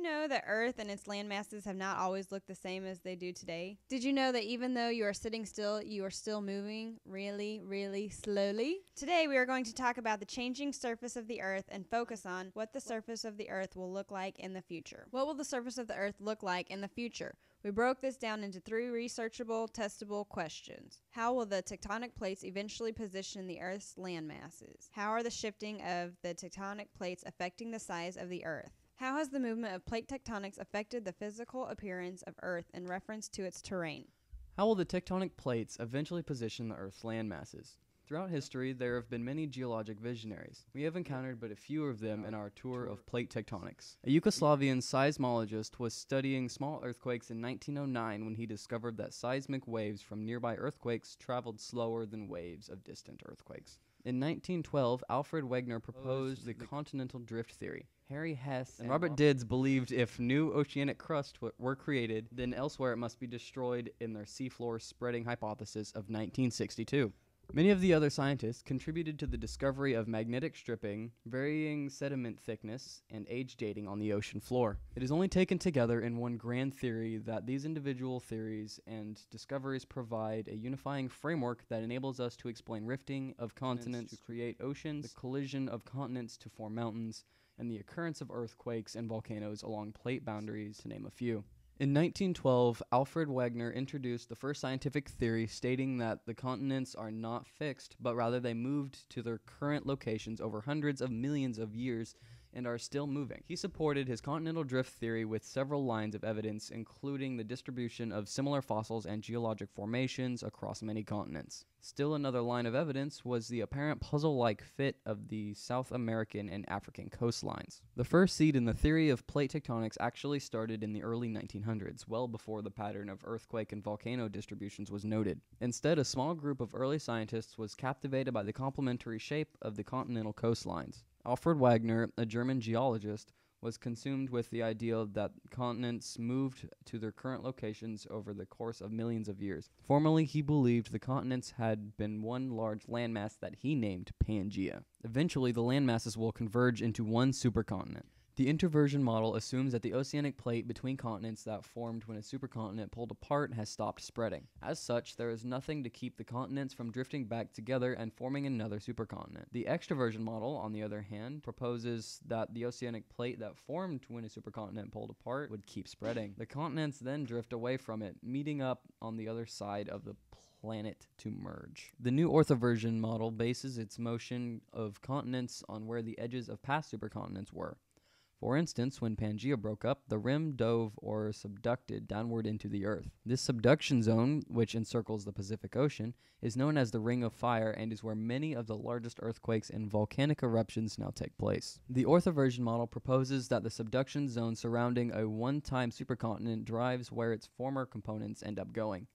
you know that Earth and its land masses have not always looked the same as they do today? Did you know that even though you are sitting still, you are still moving really, really slowly? Today, we are going to talk about the changing surface of the Earth and focus on what the surface of the Earth will look like in the future. What will the surface of the Earth look like in the future? We broke this down into three researchable, testable questions. How will the tectonic plates eventually position the Earth's land masses? How are the shifting of the tectonic plates affecting the size of the Earth? How has the movement of plate tectonics affected the physical appearance of Earth in reference to its terrain? How will the tectonic plates eventually position the Earth's land masses? Throughout history, there have been many geologic visionaries. We have encountered but a few of them in our tour of plate tectonics. A Yugoslavian seismologist was studying small earthquakes in 1909 when he discovered that seismic waves from nearby earthquakes traveled slower than waves of distant earthquakes. In 1912, Alfred Wegener proposed the continental drift theory. Harry Hess and Robert Dietz believed if new oceanic crust w- were created, then elsewhere it must be destroyed in their seafloor spreading hypothesis of 1962. Many of the other scientists contributed to the discovery of magnetic stripping, varying sediment thickness, and age dating on the ocean floor. It is only taken together in one grand theory that these individual theories and discoveries provide a unifying framework that enables us to explain rifting of continents to create oceans, the collision of continents to form mountains, and the occurrence of earthquakes and volcanoes along plate boundaries, to name a few. In 1912, Alfred Wegener introduced the first scientific theory stating that the continents are not fixed, but rather they moved to their current locations over hundreds of millions of years and are still moving. He supported his continental drift theory with several lines of evidence, including the distribution of similar fossils and geologic formations across many continents. Still another line of evidence was the apparent puzzle like fit of the South American and African coastlines. The first seed in the theory of plate tectonics actually started in the early 1900s, well before the pattern of earthquake and volcano distributions was noted. Instead, a small group of early scientists was captivated by the complementary shape of the continental coastlines. Alfred Wegener, a German geologist, was consumed with the idea that continents moved to their current locations over the course of millions of years. Formerly, he believed the continents had been one large landmass that he named Pangaea. Eventually, the landmasses will converge into one supercontinent. The introversion model assumes that the oceanic plate between continents that formed when a supercontinent pulled apart has stopped spreading. As such, there is nothing to keep the continents from drifting back together and forming another supercontinent. The extroversion model, on the other hand, proposes that the oceanic plate that formed when a supercontinent pulled apart would keep spreading. The continents then drift away from it, meeting up on the other side of the planet to merge. The new orthoversion model bases its motion of continents on where the edges of past supercontinents were. For instance, when Pangaea broke up, the rim dove or subducted downward into the Earth. This subduction zone, which encircles the Pacific Ocean, is known as the Ring of Fire and is where many of the largest earthquakes and volcanic eruptions now take place. The orthoversion model proposes that the subduction zone surrounding a one time supercontinent drives where its former components end up going.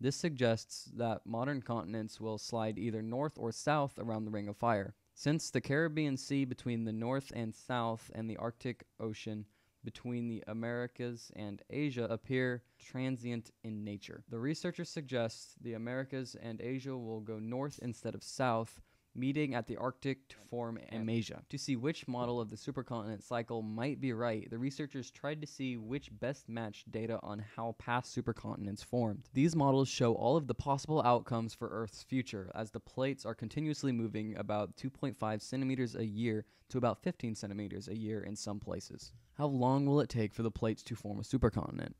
This suggests that modern continents will slide either north or south around the Ring of Fire. Since the Caribbean Sea between the North and South and the Arctic Ocean between the Americas and Asia appear transient in nature. The researchers suggest the Americas and Asia will go north instead of south, meeting at the Arctic to form Amasia. To see which model of the supercontinent cycle might be right, the researchers tried to see which best matched data on how past supercontinents formed. These models show all of the possible outcomes for Earth's future, as the plates are continuously moving about 2.5 centimeters a year to about 15 centimeters a year in some places. How long will it take for the plates to form a supercontinent?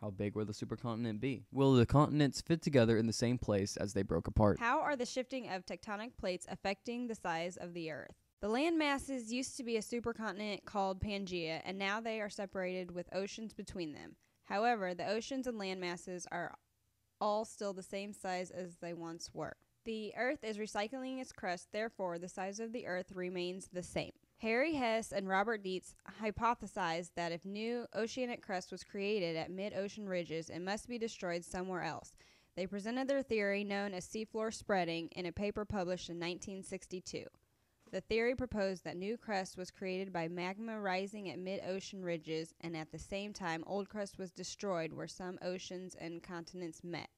How big will the supercontinent be? Will the continents fit together in the same place as they broke apart? How are the shifting of tectonic plates affecting the size of the Earth? The land masses used to be a supercontinent called Pangaea, and now they are separated with oceans between them. However, the oceans and land masses are all still the same size as they once were. The Earth is recycling its crust, therefore, the size of the Earth remains the same. Harry Hess and Robert Dietz hypothesized that if new oceanic crust was created at mid ocean ridges, it must be destroyed somewhere else. They presented their theory, known as seafloor spreading, in a paper published in 1962. The theory proposed that new crust was created by magma rising at mid ocean ridges, and at the same time, old crust was destroyed where some oceans and continents met.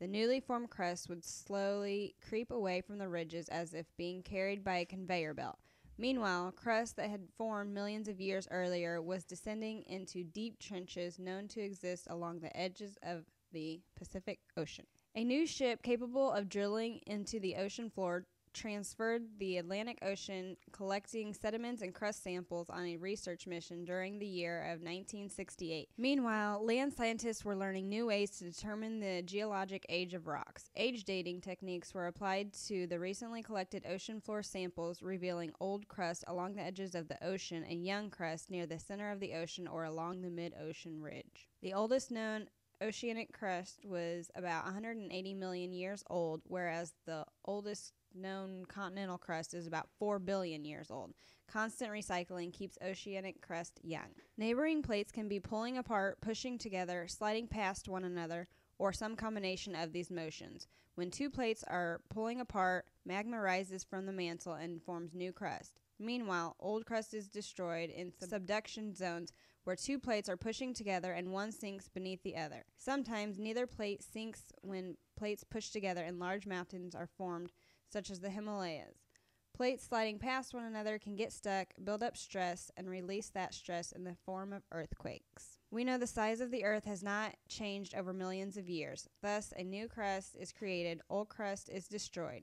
The newly formed crust would slowly creep away from the ridges as if being carried by a conveyor belt. Meanwhile, crust that had formed millions of years earlier was descending into deep trenches known to exist along the edges of the Pacific Ocean. A new ship capable of drilling into the ocean floor transferred the Atlantic Ocean, collecting sediments and crust samples on a research mission during the year of 1968. Meanwhile, land scientists were learning new ways to determine the geologic age of rocks. Age dating techniques were applied to the recently collected ocean floor samples, revealing old crust along the edges of the ocean and young crust near the center of the ocean or along the mid ocean ridge. The oldest known oceanic crust was about 180 million years old, whereas the oldest known continental crust is about 4 billion years old. Constant recycling keeps oceanic crust young. Neighboring plates can be pulling apart, pushing together, sliding past one another, or some combination of these motions. When two plates are pulling apart, magma rises from the mantle and forms new crust. Meanwhile, old crust is destroyed in subduction zones where two plates are pushing together and one sinks beneath the other. Sometimes neither plate sinks when plates push together and large mountains are formed such as the Himalayas. Plates sliding past one another can get stuck, build up stress, and release that stress in the form of earthquakes. We know the size of the earth has not changed over millions of years. Thus, a new crust is created, old crust is destroyed.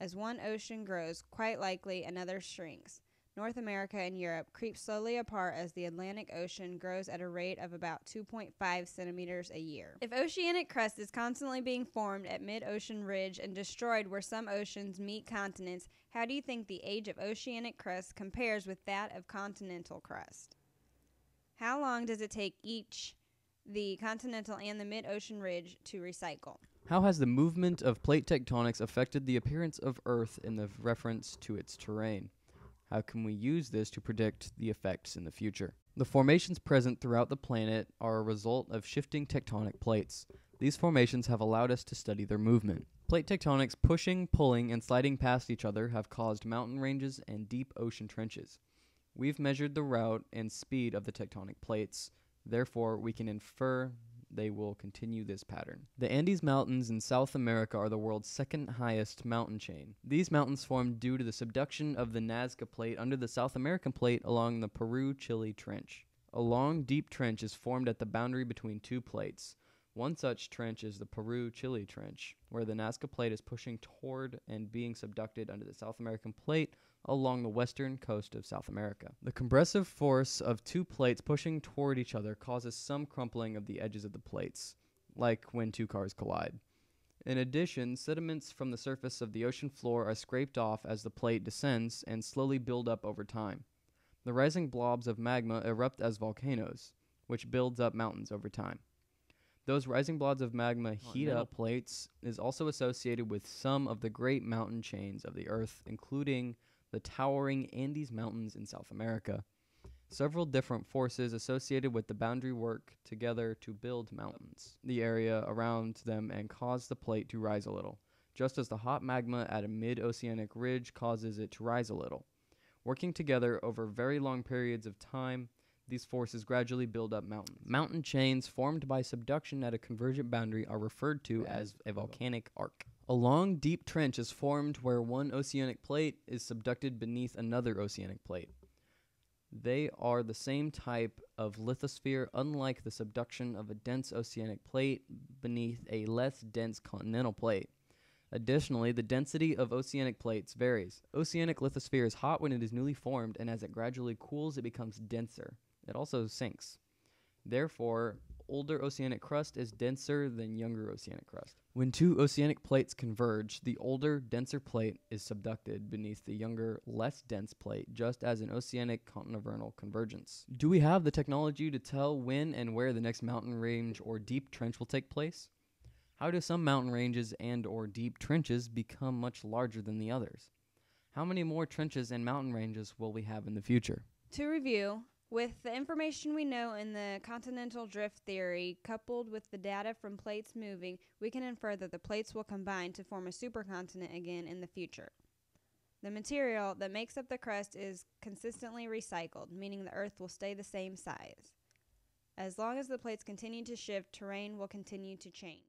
As one ocean grows, quite likely another shrinks. North America and Europe creep slowly apart as the Atlantic Ocean grows at a rate of about 2.5 centimeters a year. If oceanic crust is constantly being formed at mid ocean ridge and destroyed where some oceans meet continents, how do you think the age of oceanic crust compares with that of continental crust? How long does it take each, the continental and the mid ocean ridge, to recycle? How has the movement of plate tectonics affected the appearance of Earth in the reference to its terrain? How can we use this to predict the effects in the future? The formations present throughout the planet are a result of shifting tectonic plates. These formations have allowed us to study their movement. Plate tectonics pushing, pulling, and sliding past each other have caused mountain ranges and deep ocean trenches. We've measured the route and speed of the tectonic plates. Therefore, we can infer they will continue this pattern. The Andes Mountains in South America are the world's second highest mountain chain. These mountains formed due to the subduction of the Nazca Plate under the South American Plate along the Peru Chile Trench. A long, deep trench is formed at the boundary between two plates. One such trench is the Peru Chile Trench, where the Nazca Plate is pushing toward and being subducted under the South American Plate along the western coast of South America. The compressive force of two plates pushing toward each other causes some crumpling of the edges of the plates, like when two cars collide. In addition, sediments from the surface of the ocean floor are scraped off as the plate descends and slowly build up over time. The rising blobs of magma erupt as volcanoes, which builds up mountains over time. Those rising blobs of magma oh, heat up plates is also associated with some of the great mountain chains of the earth, including the towering Andes Mountains in South America. Several different forces associated with the boundary work together to build mountains, the area around them, and cause the plate to rise a little, just as the hot magma at a mid oceanic ridge causes it to rise a little. Working together over very long periods of time, these forces gradually build up mountains. Mountain chains formed by subduction at a convergent boundary are referred to as a volcanic arc. A long, deep trench is formed where one oceanic plate is subducted beneath another oceanic plate. They are the same type of lithosphere, unlike the subduction of a dense oceanic plate beneath a less dense continental plate. Additionally, the density of oceanic plates varies. Oceanic lithosphere is hot when it is newly formed, and as it gradually cools, it becomes denser. It also sinks. Therefore, older oceanic crust is denser than younger oceanic crust. When two oceanic plates converge, the older, denser plate is subducted beneath the younger, less dense plate, just as an oceanic continental convergence. Do we have the technology to tell when and where the next mountain range or deep trench will take place? How do some mountain ranges and or deep trenches become much larger than the others? How many more trenches and mountain ranges will we have in the future? To review, with the information we know in the continental drift theory, coupled with the data from plates moving, we can infer that the plates will combine to form a supercontinent again in the future. The material that makes up the crust is consistently recycled, meaning the Earth will stay the same size. As long as the plates continue to shift, terrain will continue to change.